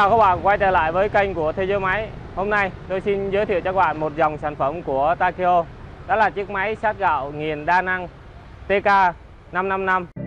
Chào các bạn quay trở lại với kênh của Thế giới máy. Hôm nay tôi xin giới thiệu cho các bạn một dòng sản phẩm của Takeo, Đó là chiếc máy sát gạo nghiền đa năng TK 555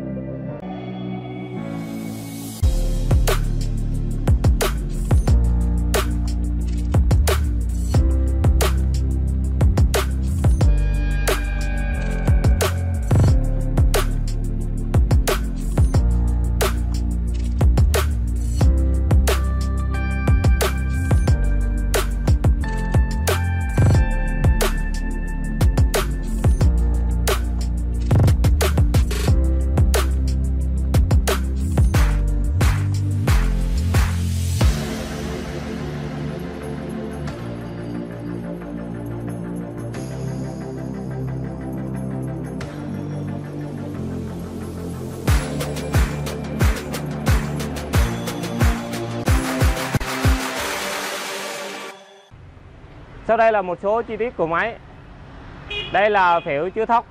Sau đây là một số chi tiết của máy. Đây là phễu chứa thóc.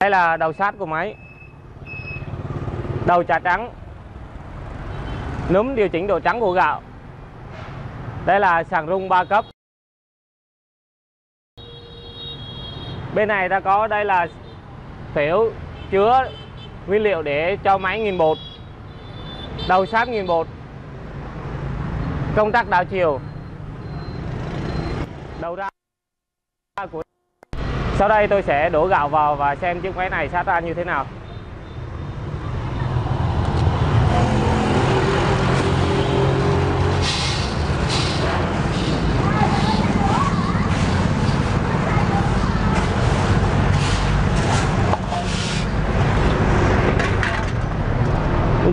Đây là đầu sát của máy. Đầu trà trắng. Núm điều chỉnh độ trắng của gạo. Đây là sàng rung 3 cấp. Bên này ta có, đây là phễu chứa nguyên liệu để cho máy nghiền bột đầu sáp nghìn bột. Công tắc đảo chiều. Đầu ra của sau đây tôi sẽ đổ gạo vào và xem chiếc máy này sát ra như thế nào.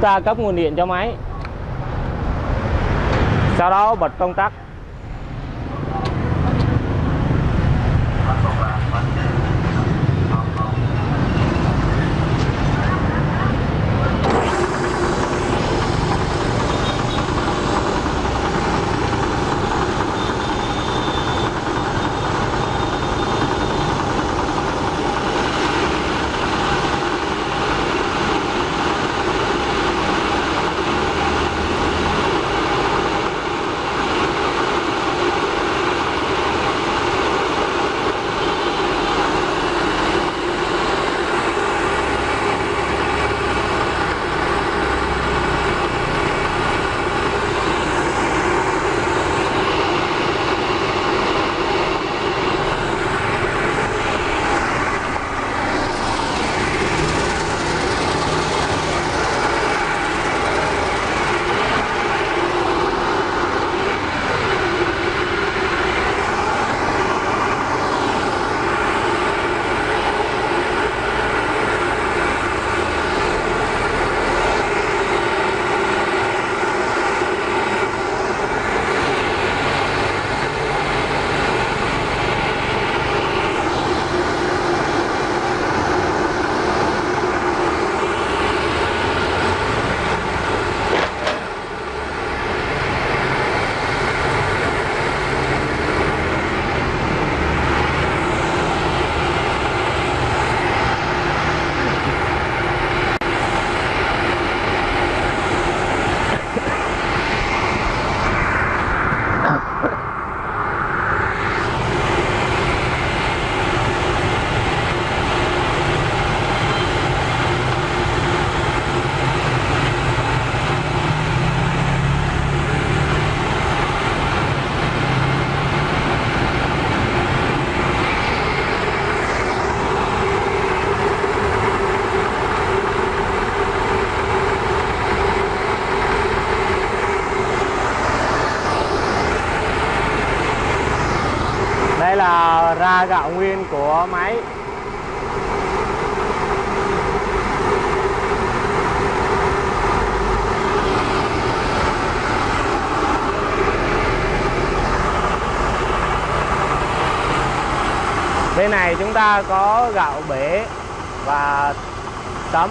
Ta cấp nguồn điện cho máy. Sau đó bật công tắc. Gạo nguyên của máy. Bên này chúng ta có gạo bể và tấm.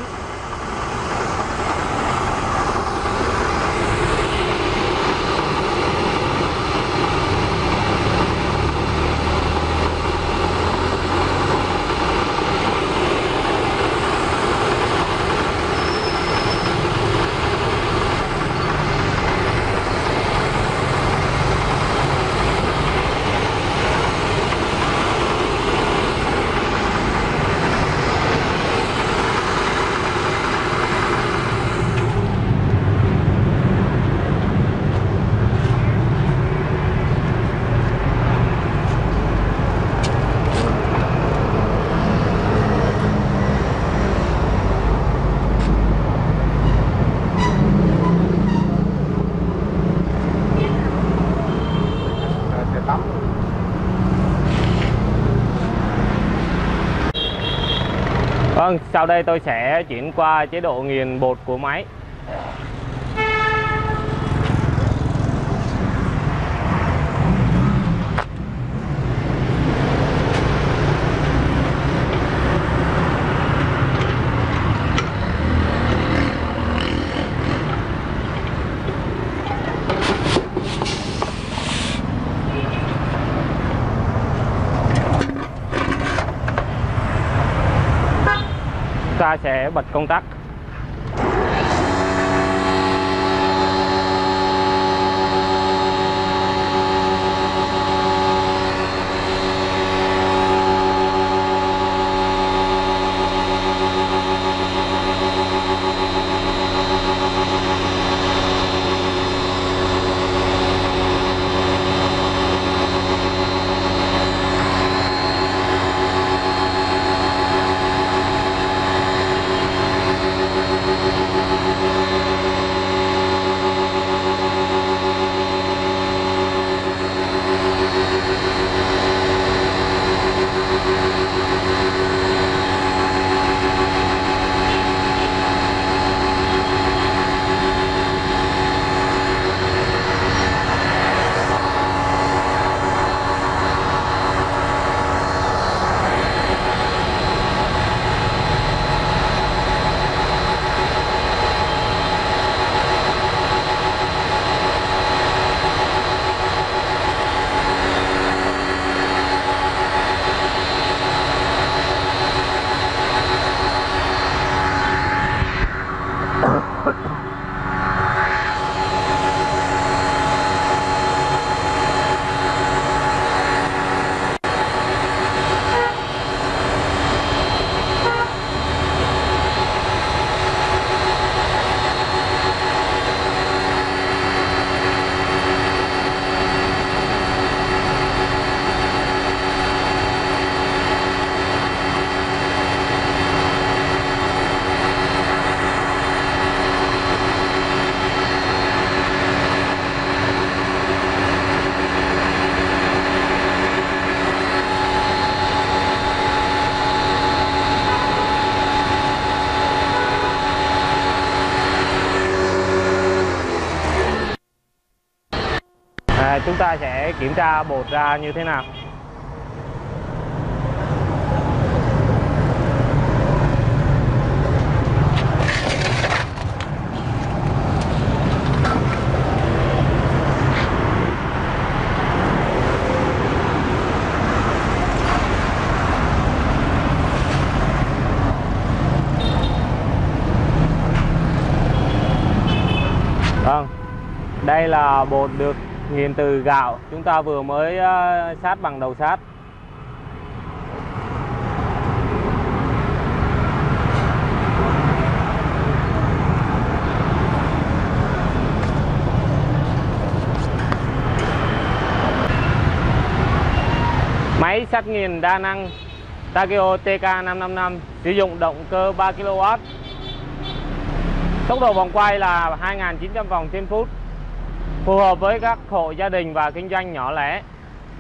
Vâng, sau đây tôi sẽ chuyển qua chế độ nghiền bột của máy. Ta sẽ bật công tắc. Chúng ta sẽ kiểm tra bột ra như thế nào. Vâng, đây là bột được Nhìn từ gạo, chúng ta vừa mới ờ, sát bằng đầu sát Máy sát nghiền đa năng Takeo TK555 sử dụng động cơ 3 kW. Tốc độ vòng quay là 2.900 vòng trên phút phù hợp với các hộ gia đình và kinh doanh nhỏ lẻ.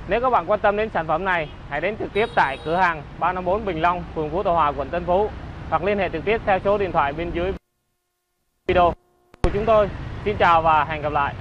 Nếu các bạn quan tâm đến sản phẩm này, hãy đến trực tiếp tại cửa hàng 354 Bình Long, phường Phú Tô Hòa, quận Tân Phú hoặc liên hệ trực tiếp theo số điện thoại bên dưới video của chúng tôi. Xin chào và hẹn gặp lại.